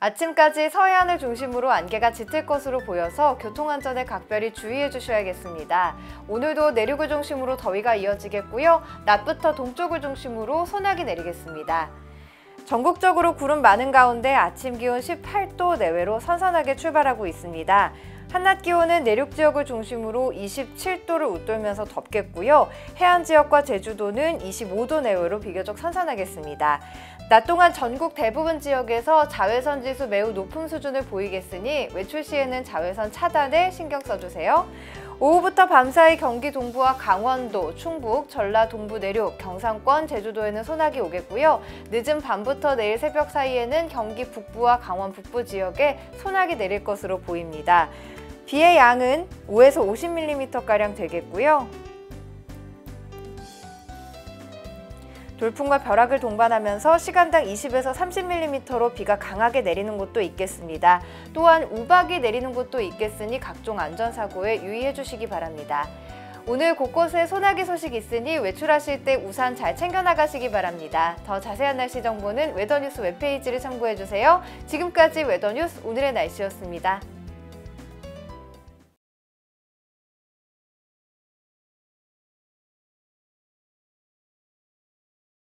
아침까지 서해안을 중심으로 안개가 짙을 것으로 보여서 교통안전에 각별히 주의해 주셔야겠습니다. 오늘도 내륙을 중심으로 더위가 이어지겠고요. 낮부터 동쪽을 중심으로 소나기 내리겠습니다. 전국적으로 구름 많은 가운데 아침 기온 18도 내외로 선선하게 출발하고 있습니다. 한낮 기온은 내륙 지역을 중심으로 27도를 웃돌면서 덥겠고요. 해안 지역과 제주도는 25도 내외로 비교적 선선하겠습니다. 낮 동안 전국 대부분 지역에서 자외선 지수 매우 높은 수준을 보이겠으니 외출 시에는 자외선 차단에 신경 써주세요. 오후부터 밤 사이 경기 동부와 강원도, 충북, 전라 동부 내륙, 경상권, 제주도에는 소나기 오겠고요. 늦은 밤부터 내일 새벽 사이에는 경기 북부와 강원 북부 지역에 소나기 내릴 것으로 보입니다. 비의 양은 5에서 50mm가량 되겠고요. 돌풍과 벼락을 동반하면서 시간당 20에서 30mm로 비가 강하게 내리는 곳도 있겠습니다. 또한 우박이 내리는 곳도 있겠으니 각종 안전사고에 유의해 주시기 바랍니다. 오늘 곳곳에 소나기 소식 있으니 외출하실 때 우산 잘 챙겨 나가시기 바랍니다. 더 자세한 날씨 정보는 웨더뉴스 웹페이지를 참고해 주세요. 지금까지 웨더뉴스 오늘의 날씨였습니다.